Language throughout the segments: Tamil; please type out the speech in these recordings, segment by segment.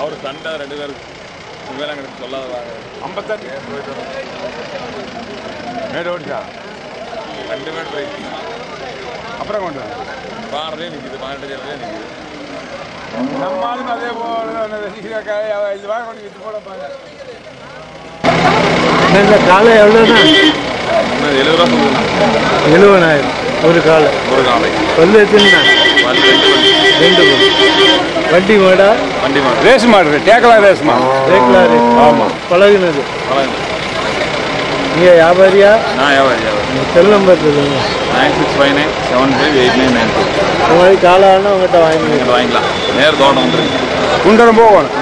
அவர் சண்டை ரெண்டு பேரும். இவெல்லாம் எனக்கு சொல்லாத ஐம்பத்தஞ்சு மேடு ஓடிச்சா? ரெண்டு பேர் அப்புறம் கொண்டு. பாடுறதே நிற்கிது சேர்றதே நிற்கிது நம்மளும் அதே போல இது வாங்க கொண்டு வித்து போட பாருங்க காலை எவ்வளோண்ணா எழுபது ரூபா சொல்லுங்க. எழுபதாயிரம். ஒரு காலை. ஒரு காலை. பல்லு ரெண்டு வண்டி ரெண்டு. வண்டி மாடா? வண்டி மாடு. ரேஸ் மாடு டேக்கலா ரேஸ் மாடு. ரேக்லாரு ஆமாம் பழகுனது. பழகுங்க. நீங்கள் வியாபாரியா? நான் வியாபாரி வியாபாரி. செல் நம்பர் சொல்லுங்க nine six five nine seven five eight nine nine two இந்த மாதிரி காலை ஆனால் உங்கள்கிட்ட வாங்கி நீங்கள் வாங்கிக்கலாம். நேர் தோட்டம் வந்துருக்கு. குண்டரம் போகணும்.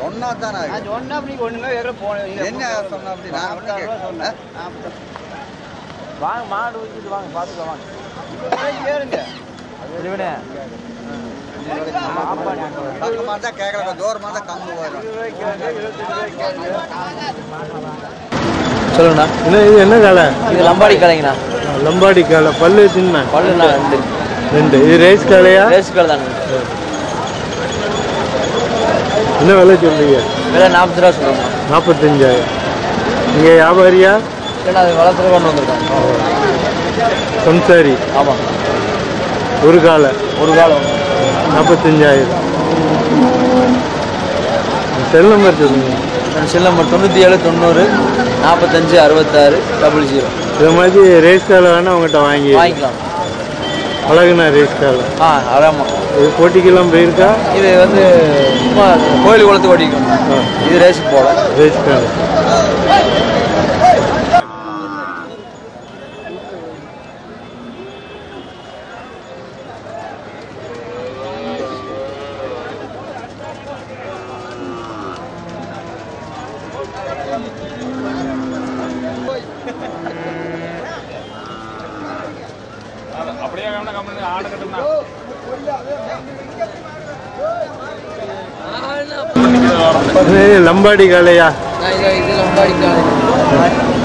சொன்னா தானே சொன்னா அப்படி ஒண்ணுங்க போனேன் என்ன சொன்னா அப்படி நான் சொன்னேன் வாங்க மாடு வச்சுட்டு வாங்க பார்த்துக்கலாம் வாங்க. கேளுங்க இவனே பக்கமா தான் கேட்கல தூரமா தான் கம்மி வரும் சொல்லுங்கண்ணா. என்ன இது என்ன காலை? இது லம்பாடி கலைங்கண்ணா. லம்பாடி காலை. பல்லு எத்தனைண்ணா பல்லுண்ணா ரெண்டு. ரெண்டு. இது ரேஸ் காலையா? ரேஸ் கடை தாங்க என்ன விலை சொல்றீங்க? விலை நாற்பது ரூபா சொல்லுங்க நாற்பத்தஞ்சாயிரம். நீங்கள் வியாபாரியா? இல்லைண்ணா அது வளர்த்துற கொண்டு வந்திருக்காங்க. சம்சாரி. ஆமாம். ஒரு காலை. ஒரு காலம் நாற்பத்தஞ்சாயிரம் செல் நம்பர் சொல்லுங்க. செல் நம்பர் தொண்ணூற்றி ஏழு தொண்ணூறு நாற்பத்தஞ்சு அறுபத்தாறு டபுள் ஜீரோ இது மாதிரி ரேஸ் காலை வேணால் உங்கள்கிட்ட வாங்கி வாங்கிக்கலாம். பழகுனா ரேஸ் காலை ஆ ஆமாம் இது போட்டிக்கெல்லாம் போயிருக்கா? இது வந்து சும்மா கோயில் குளத்து ஓடிக்கும் இது ரேஸுக்கு போகல ரேஸ் காலை அப்படியே வேணா கம்பெனி ஆடு கட்டுனா காலையா இது இது லம்பாடி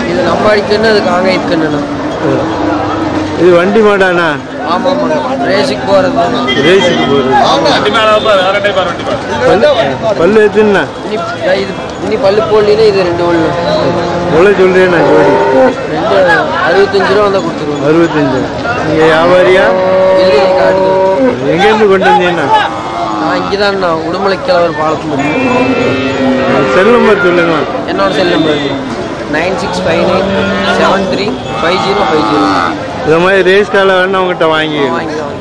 இது லம்பாடி கண்ணு அது காங்காயத்து கண்ணுண்ணா. இது வண்டி ஆமாங்க ரேஸுக்கு பல்லு பல்லு இனி இது இனி பல்லு போடலினா இது ரெண்டு ஒன்று எவ்வளோ சொல்கிறேண்ணா ஜோடி ரெண்டு அறுபத்தஞ்சு ரூபா வந்தால் கொடுத்துருவோம். அறுபத்தஞ்சு. நீங்கள் வியாபாரியா? எங்கேருந்து கொண்டு வந்தீங்கண்ணா? நான் இங்கே தான் உடுமலை கிழவர் பாலத்து செல் நம்பர் சொல்லுங்க. என்னோட cell number nine six five nine seven three five zero five zero. இது மாதிரி ரேஸ் காலை வேணா உங்கள்கிட்ட வாங்கி வாங்கிக்கலாம்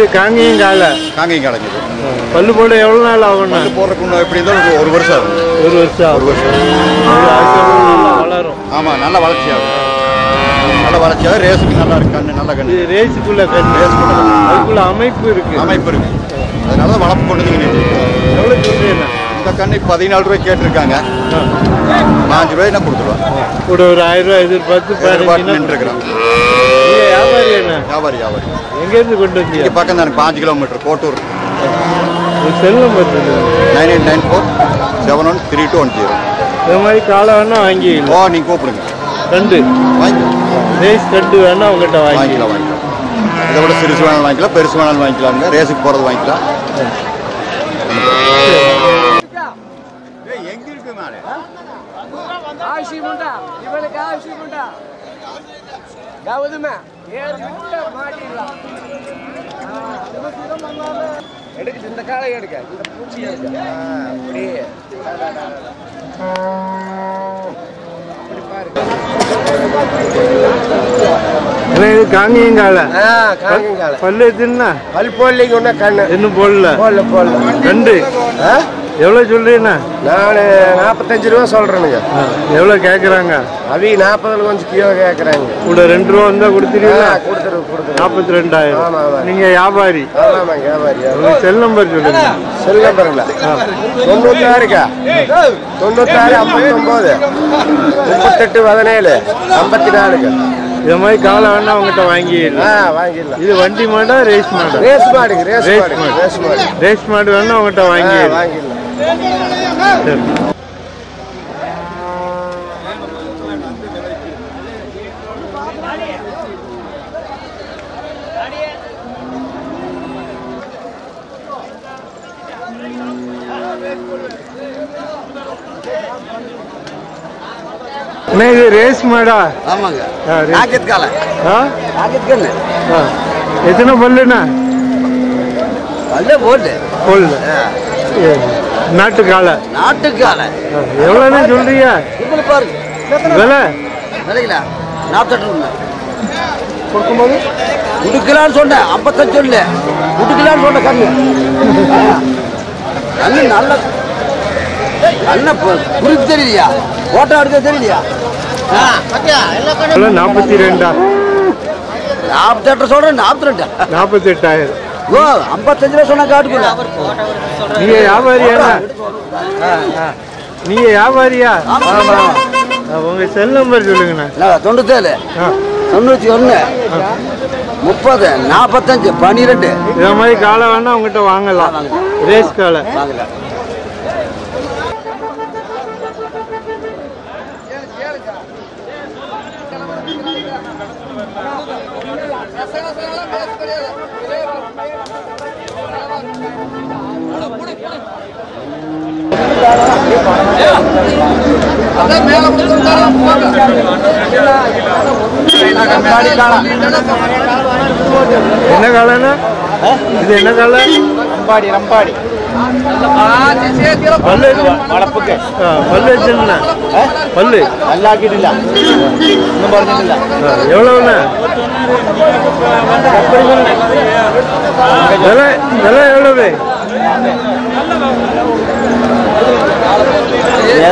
இது காங்கேயம் காலை. காங்கேயம் கிடைக்குது பல்லு போட எவ்வளோ நாள் ஆகும்ண்ணா? பல்லு போடுறதுக்கு இன்னும் எப்படி இருந்தாலும் ஒரு வருஷம் ஆகும். ஒரு வருஷம் ஒரு வருஷம். வளரும். ஆமாம் நல்ல வளர்ச்சி ஆகும் நல்ல வளர்ச்சியாக ரேஸுக்கு நல்லா இருக்கு. கண்ணு நல்ல கண்ணு. ரேஸுக்குள்ள கண் ரேஸுக்குள்ள. அதுக்குள்ள அமைப்பு இருக்கு. அமைப்பு இருக்கு. அதனால தான் வளர்ப்பு கொண்டு வந்து எவ்வளோ சொல்றீங்கண்ணா இந்த கண்ணு பதினாலு ரூபாய் கேட்டிருக்காங்க. பாஞ்சு ரூபாய் நான் கொடுத்துருவேன் கூட ஒரு ஆயிரம் ரூபாய் எதிர்பார்த்து நின்றுருக்கிறேன் வியாபாரி என்ன? வியாபாரி வியாபாரி. எங்கேருந்து கொண்டு வந்தீங்க? இங்கே பக்கம் தான் பாஞ்சு kilometre Kottur. Cell number nine eight nine four seven one three two one zero. இந்த மாதிரி காலை வேணா வாங்கிக்கலாம் ஓ நீங்கள் கூப்பிடுங்க. கண்டு வாங்கிக்கலாம். ரேஸ் கண்டு வேணா உங்ககிட்ட வாங்கிக்கலாம். வாங்கிக்கலாம் வாங்கிக்கலாம். இதை விட சிறுசு வேணாலும் வாங்கிக்கலாம் பெருசு வேணாலும் வாங்கிக்கலாங்க ரேஸுக்கு போகிறது வாங்கிக்கலாம். எங்க இருக்கு மேலே? ஆசி முண்டா. இவளுக்கு ஆசி முண்டா. கவுதுமே ஏறி விட்ட மாட்டிடலாம் எடுக்கு. இந்த காலை எடுக்க. இந்த பூச்சி எடுக்க அப்படியே காங்கியங்கால பல்லு எதுன்னா? பல் போடலைங்க கண்ணு. இன்னும் போடல. போடல போடல. ரெண்டு எவ்வளோ சொல்றீண்ணா நான் நாற்பத்தஞ்சு ரூபா சொல்கிறேனுங்க எவ்வளோ கேட்குறாங்க அவி நாற்பதுல கொஞ்சம் கிலோ கேட்குறாங்க கூட ரெண்டு ரூபா வந்தால் கொடுத்துருவீங்களா? கொடுத்துரு கொடுத்துரு நாற்பத்தி ரெண்டாயிரம். நீங்கள் வியாபாரி. ஆமாம் வியாபாரி உங்க செல் நம்பர் சொல்லுங்க. செல் நம்பருங்களா தொண்ணூத்தாறுக்கா? தொண்ணூத்தாறு ஐம்பத்தொம்போது. முப்பத்தெட்டு பதினேழு. ஐம்பத்தி நாலுங்க இது மாதிரி காலை வேணா அவங்ககிட்ட வாங்கிடலாம் வாங்கிடலாம். இது வண்டி மாடா ரேஸ் மாடா? ரேஸ் மாடுங்க ரேஸ் மாடு. ரேஸ் மாடு. வேணா அவங்ககிட்ட வாங்கிடலாம் வாங்கிடலாம். சரி அண்ணா, இது ரேஸ் மாடா ஆமாங்க ஆ, ரேஸ். ராக்கெட் காலை ஆ ராக்கெட் கண்ணு ஆ. எத்தனை பல்லுண்ணா நல்ல போட்டு கொள்ளு நாட்டு காலை நாட்டு காலை ஆ, எவ்வளோண்ணா சொல்றீங்க இப்படி பாருங்க விலை? விலைங்களா? நாற்பத்தெட்டு ரூபா கொடுக்கும்போது? கொடுக்கலான்னு சொன்னேன். ஐம்பத்தஞ்சு சொல்லு கொடுக்கலான்னு சொன்ன கண்ணு. கண்ணு நல்ல கண்ண குறிப்பு தெரியலையா போட்டோ எடுக்க தெரியலையா நாற்பத்தி ரெண்டா? நாற்பத்தெட்டு சொல்றேன் நாற்பத்தி ரெண்டு? நாற்பத்தெட்டாயிரம் ஓ ஐம்பத்தஞ்சு ரூபா சொன்னா காட்டுக்குள்ள. நீங்க வியாபாரியா நீங்க வியாபாரியா? உங்க செல் நம்பர் சொல்லுங்கண்ணா. தொண்ணூத்தேழு? தொண்ணூத்தி ஒண்ணு முப்பது நாற்பத்தஞ்சு பன்னிரெண்டு. இத மாதிரி காலை வேணா உங்ககிட்ட வாங்கலாம். ரேஸ் காலை. என்ன காலன்னு இது என்ன கால ரம்பாடி ரம்பாடி பல்லு വളപ്പൊക്കെ പല്ല് വെച്ചിട്ടില്ല പല്ല് അല്ലാക്കിയിട്ടില്ല ഒന്നും പറഞ്ഞിട്ടില്ല എവിടെ വന്ന വില വില എവിടെ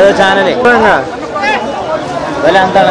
ഏതോ ചാനല് எவ்வளவுங்க? വില എന്താണ്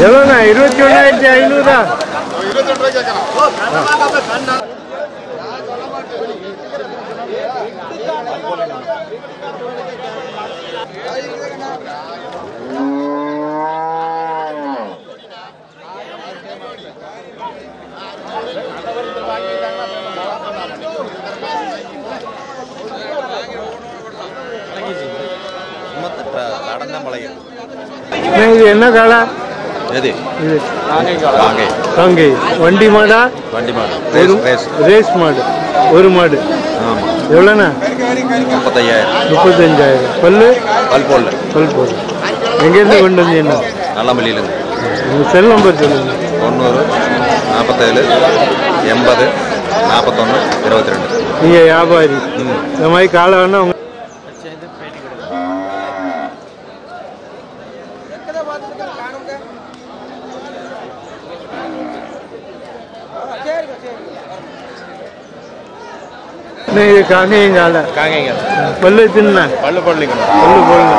எவ்வளோண்ணா இருபத்தி ஒன்றாயிரத்தி ஐநூறா? என்ன காலை எது? இது. காங்கை வண்டி மாடா? வண்டி மாடு. ஒரு ரேஸ் ரேஸ் ரேஸ் மாடு. ஒரு மாடு. ஆமாம் எவ்வளோண்ணா? முப்பத்தையாயிரம். முப்பத்தஞ்சாயிரம். பல்லு? பல் போடல. பல் போதும் எங்கேருந்து கொண்டு நல்ல மல்லியிலேருந்து உங்கள் செல் நம்பர் சொல்லுங்க. தொண்ணூறு நாற்பத்தேழு எண்பது நாற்பத்தொன்று இருபத்தி ரெண்டு. நீங்கள் வியாபாரி. இந்த மாதிரி காலை வேணா இது காங்கேயங்கால. காங்கேங்க பல்லு தின்ன. பல்லு போடலிங்க பல்லு போடல.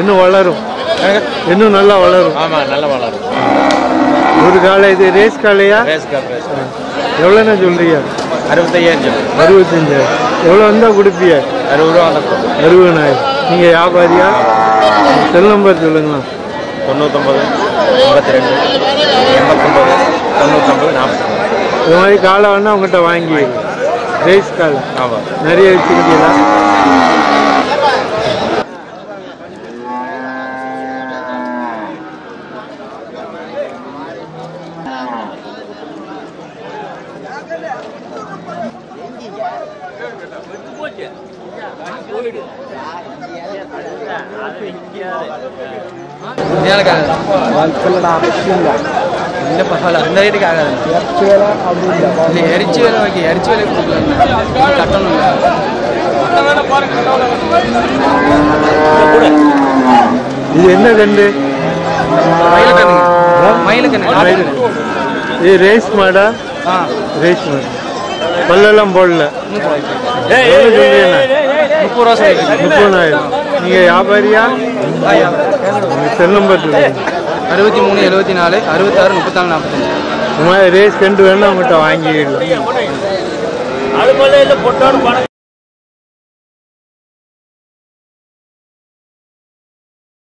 இன்னும் வளரும். இன்னும் நல்லா வளரும். ஆமாம் நல்ல வளரும். ஒரு காலை இது ரேஸ் காலையா? ரேஸ்க்கா ரேஸ் எவ்வளோண்ணா சொல்றீங்க? அறுபத்தையாயிரம் அறுபத்தஞ்சாயிரம் எவ்வளோ வந்தால் கொடுப்பிய? அறுபது ரூபா அறுபதாயிரம் நீங்கள் வியாபாரியா? செல் நம்பர் சொல்லுங்களா தொண்ணூத்தொம்பது ஐம்பத்தி ரெண்டு எண்பத்தொம்பது தொண்ணூத்தொம்பது நாற்பத்தொம்பது. இது மாதிரி காலை வேணா உங்கள்கிட்ட வாங்கி. ரேஸ் காலை ஆமாம் நிறைய வச்சுருக்கீங்களா இந்த பரவாயில்ல அந்த ரேட்டுக்கு ஆகாது இல்லை எரிச்சி வேலை வைக்க எரிச்சி வேலை கொடுக்கலாம் கட்டணும் இது என்ன கண்டு மயிலுக்கண்ணு இது ரேஸ் மாடா ரேஸ் மாடு பல்லெல்லாம் போடல முப்பது ரூபா முப்பதாயிரம் நீங்கள் வியாபாரியா சொல்லுங்க அறுபத்தி மூணு எழுபத்தி நாலு அறுபத்தாறு முப்பத்தாலு நாற்பத்தஞ்சு. இந்த மாதிரி ரேஸ் கண்டு வேணா உங்கள்கிட்ட வாங்கிடலாம். அது போல இல்லை பொட்டோடு பணம்